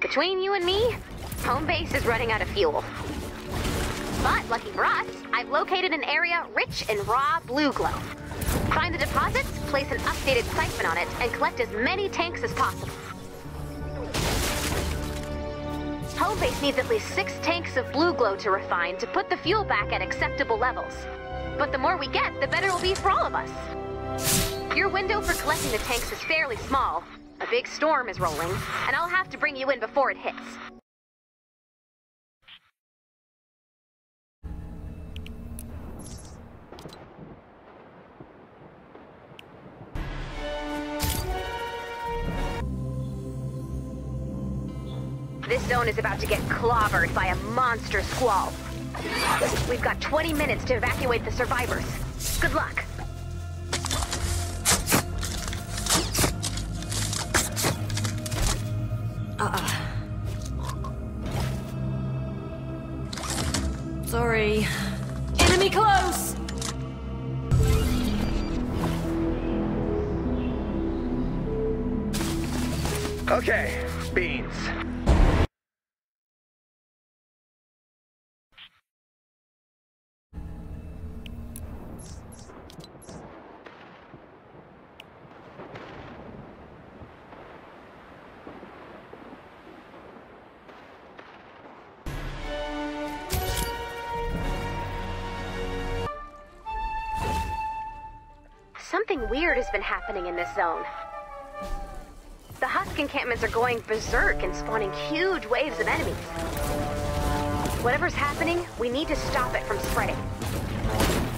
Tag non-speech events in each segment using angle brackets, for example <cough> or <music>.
Between you and me, home base is running out of fuel. But lucky for us, I've located an area rich in raw blue glow. Find the deposits, place an updated siphon on it, and collect as many tanks as possible. Home base needs at least six tanks of blue glow to refine to put the fuel back at acceptable levels. But the more we get, the better it'll be for all of us. Your window for collecting the tanks is fairly small. A big storm is rolling, and I'll have to bring you in before it hits. Zone is about to get clobbered by a monster squall. We've got 20 minutes to evacuate the survivors. Good luck. Uh-uh. Sorry. Enemy close! Okay, beans. This zone. The Husk encampments are going berserk and spawning huge waves of enemies. Whatever's happening, we need to stop it from spreading.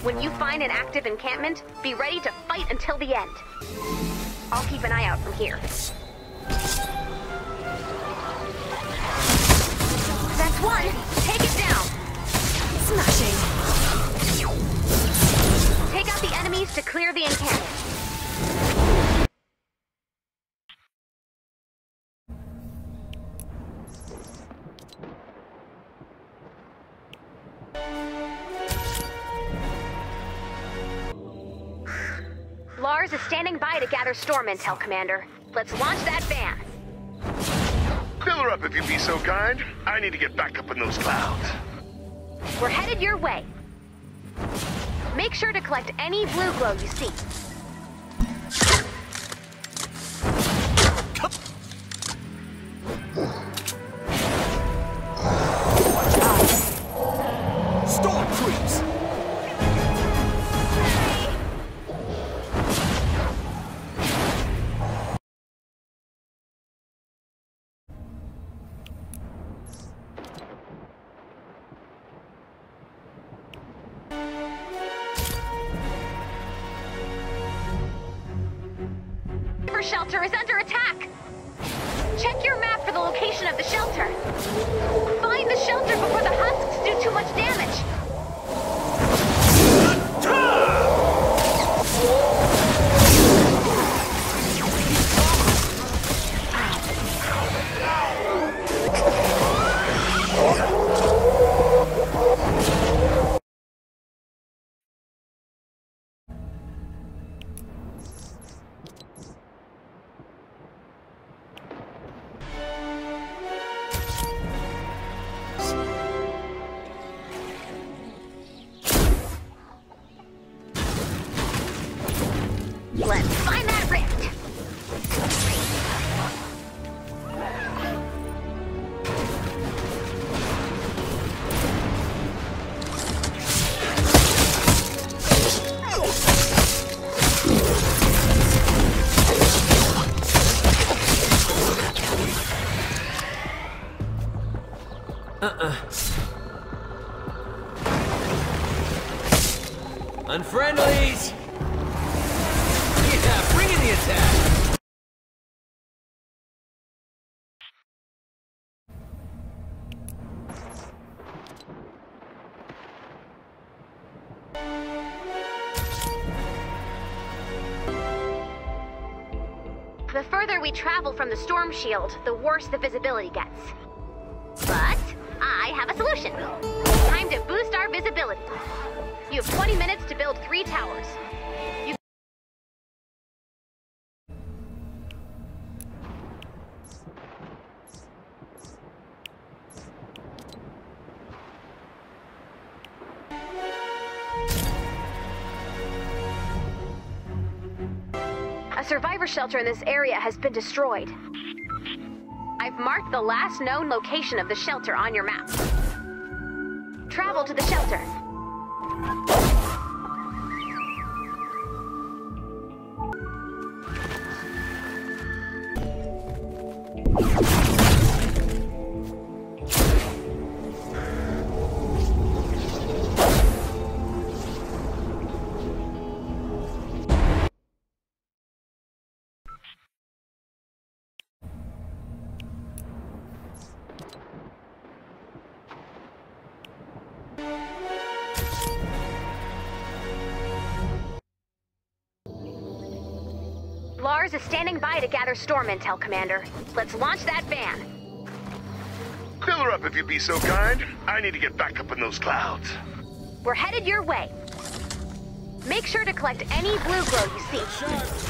When you find an active encampment, be ready to fight until the end. I'll keep an eye out from here. That's one! Take it down! Smashing! Take out the enemies to clear the encampment. By storm intel, Commander. Let's launch that van. Fill her up if you'd be so kind. I need to get back up in those clouds. We're headed your way. Make sure to collect any blue glow you see. We travel from the storm shield, the worse the visibility gets. But I have a solution. Time to boost our visibility. You have 20 minutes to build three towers. Shelter in this area has been destroyed. I've marked the last known location of the shelter on your map. Travel to the shelter. Lars is standing by to gather storm intel, Commander. Let's launch that van. Fill her up if you'd be so kind. I need to get back up in those clouds. We're headed your way. Make sure to collect any blue glow you see.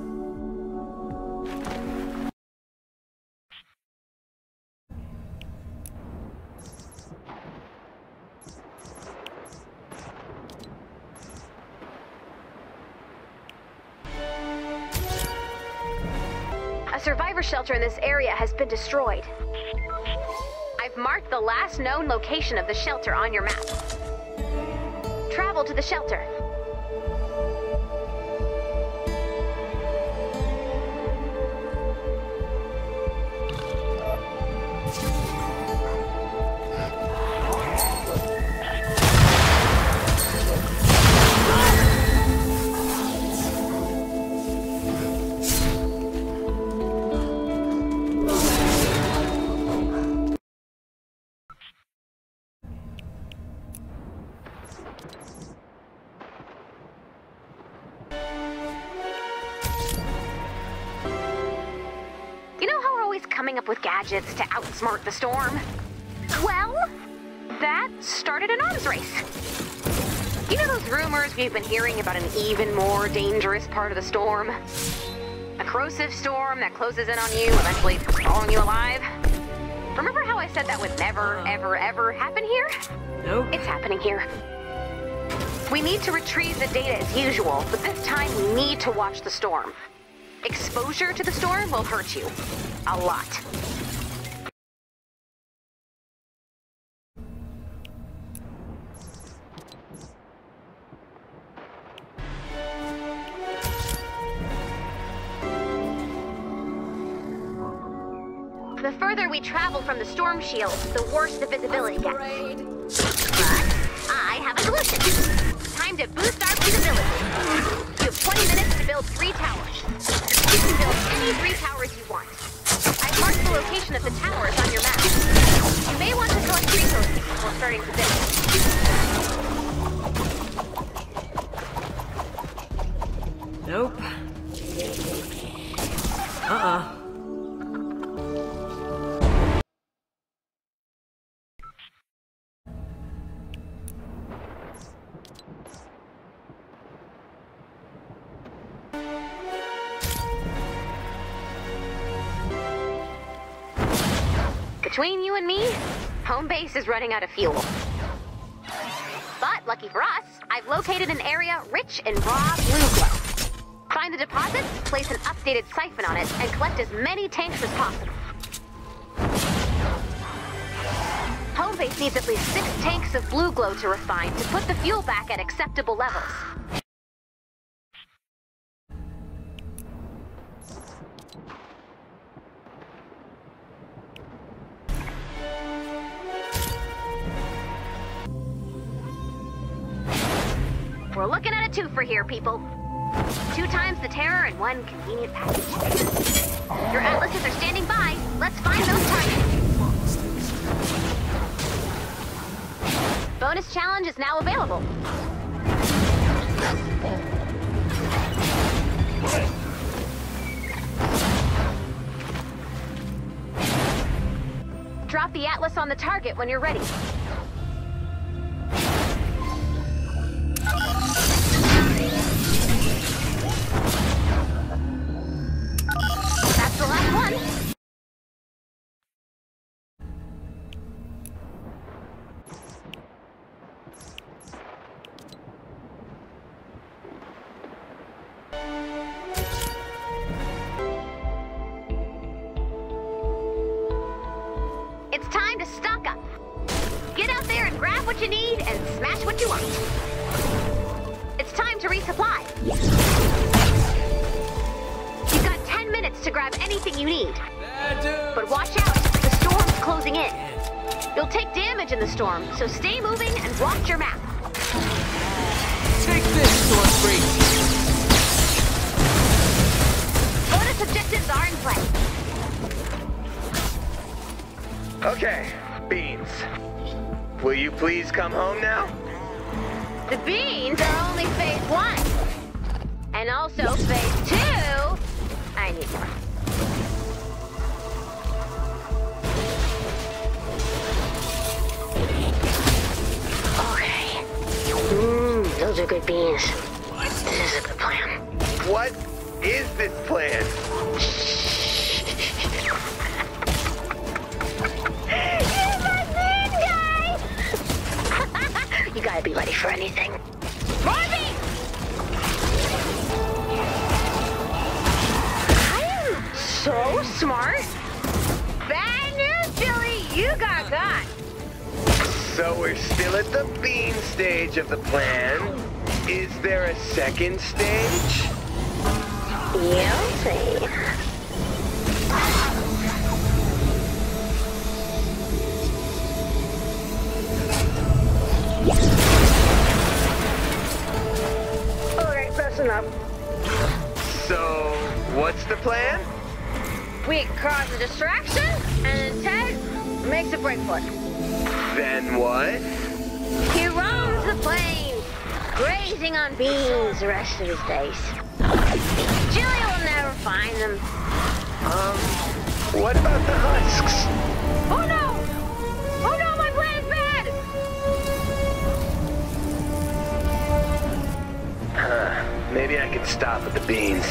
destroyed. I've marked the last known location of the shelter on your map. Travel to the shelter. Outsmart the storm? Well, that started an arms race. You know those rumors we've been hearing about an even more dangerous part of the storm? A corrosive storm that closes in on you, eventually swallowing you alive? Remember how I said that would never, ever, ever happen here? Nope. It's happening here. We need to retrieve the data as usual, but this time we need to watch the storm. Exposure to the storm will hurt you. A lot. Travel from the storm shield, the worse the visibility gets. But I have a solution. Time to boost our visibility. You have 20 minutes to build three towers. You can build any three towers you want. I've marked the location of the towers on your map. You may want to collect resources before starting to build. Nope. Between you and me, home base is running out of fuel. But lucky for us, I've located an area rich in raw blue glow. Find the deposits, place an updated siphon on it, and collect as many tanks as possible. Home base needs at least six tanks of blue glow to refine to put the fuel back at acceptable levels. Twofer here, people. Two times the terror in one convenient package. Your atlases are standing by. Let's find those targets. Bonus challenge is now available. Drop the atlas on the target when you're ready. It's time to stock up. Get out there and grab what you need and smash what you want. It's time to resupply. You've got 10 minutes to grab anything you need. But watch out, the storm's closing in. You'll take damage in the storm, so stay moving and watch your map. Take this, Storm Freak. Objectives are in play. Okay, Beans. Will you please come home now? The beans are only phase one. And also phase two. I need more. Okay. Mmm, those are good beans. This is a good plan. What is this plan? <laughs> you gotta be ready for anything. Marvin! I am so smart. Bad news, Billy. You got got. So we're still at the Bean stage of the plan. Is there a second stage? You'll see. Alright, that's enough. So, what's the plan? We cause a distraction, and then Ted makes a break for it. Then what? He roams the plains, grazing on beans the rest of his days. Julia will never find them. Um, what about the husks? Oh no! Oh no, my plan's bad! Huh, maybe I can stop at the beans.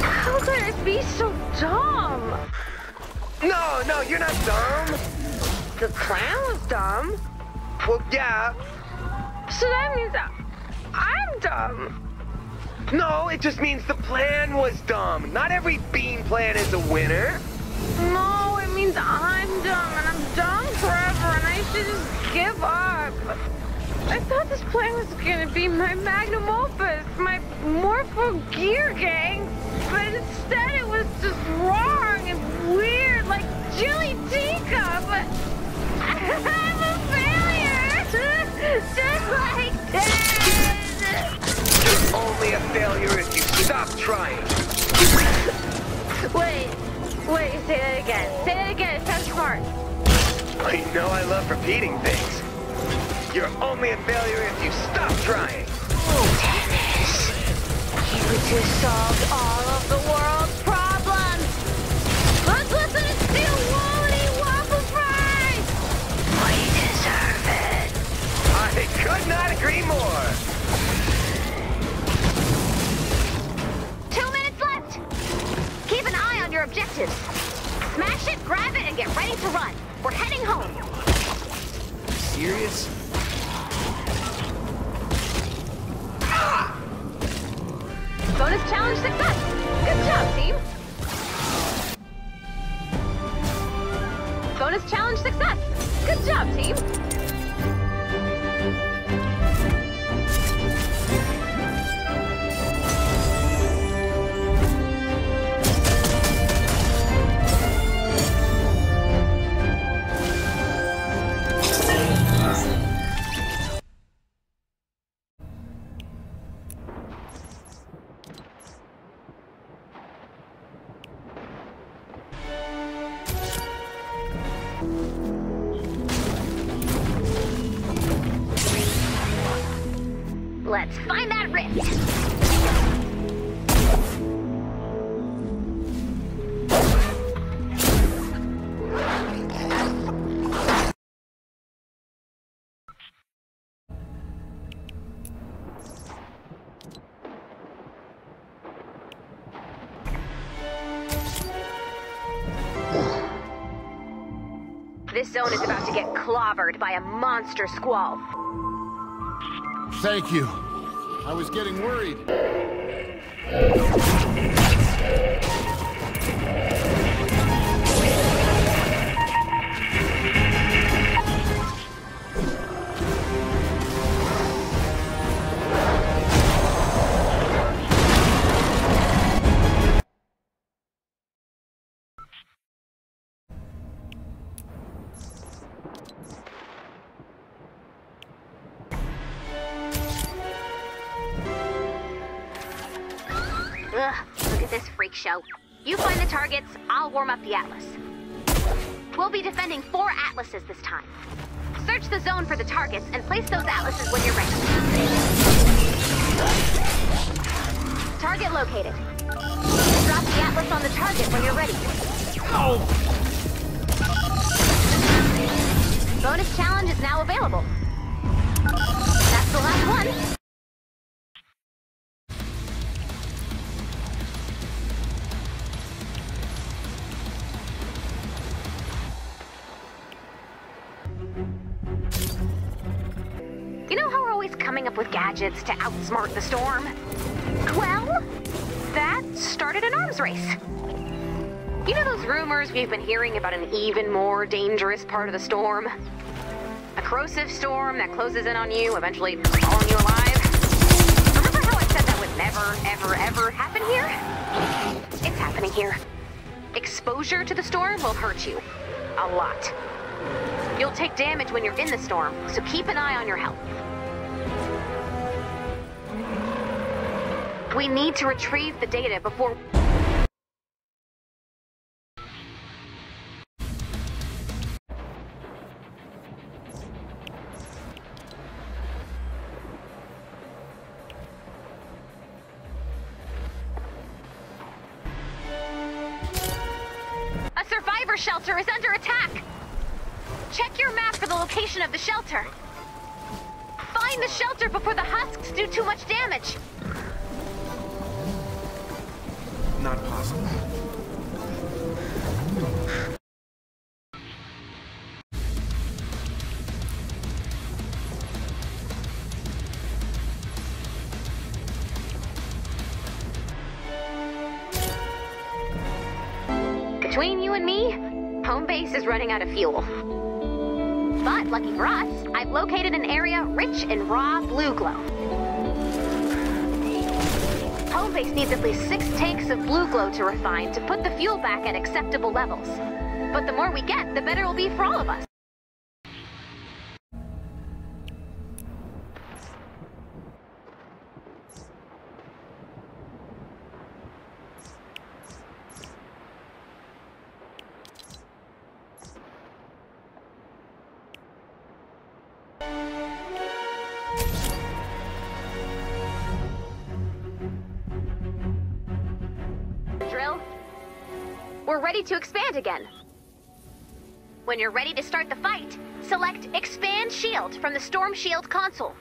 How could it be so dumb? No, no, you're not dumb. The was dumb. Well, yeah. So that means that I'm dumb. No, it just means the plan was dumb. Not every bean plan is a winner. No, it means I'm dumb, and I'm dumb forever, and I should just give up. I thought this plan was gonna be my magnum opus, my Morpho Gear Gang, but instead it was just wrong and weird, like Jilly Teacup. <laughs> I'm a failure, <laughs> just like Ted. Only a failure if you stop trying. Wait, wait, say that again. Say that again. It sounds smart. I know I love repeating things. You're only a failure if you stop trying. Dennis, you just solved all of the world's problems. Let's listen and steal Wally Waffle Fries. We deserve it. I could not agree more. Your objectives. Smash it, grab it, and get ready to run. We're heading home. Serious? Bonus challenge success. Good job, team. Bonus challenge success. Good job, team. Let's find that rift. This zone is about to get clobbered by a monster squall. Thank you. I was getting worried. I'll warm up the Atlas. We'll be defending four Atlases this time. Search the zone for the targets and place those Atlases when you're ready. Target located. Drop the Atlas on the target when you're ready. Bonus challenge is now available. That's the last one. To outsmart the storm? Well, that started an arms race. You know those rumors we've been hearing about an even more dangerous part of the storm? A corrosive storm that closes in on you, eventually swallowing you alive? Remember how I said that would never, ever, ever happen here? It's happening here. Exposure to the storm will hurt you. A lot. You'll take damage when you're in the storm, so keep an eye on your health. We need to retrieve the data before... A survivor shelter is under attack! Check your map for the location of the shelter. Find the shelter before the husks do too much damage. Not possible. Between you and me, home base is running out of fuel. But lucky for us, I've located an area rich in raw blue glow. Base needs at least six tanks of blue glow to refine to put the fuel back at acceptable levels. But the more we get, the better it will be for all of us. To expand again. When you're ready to start the fight, select Expand Shield from the Storm Shield console.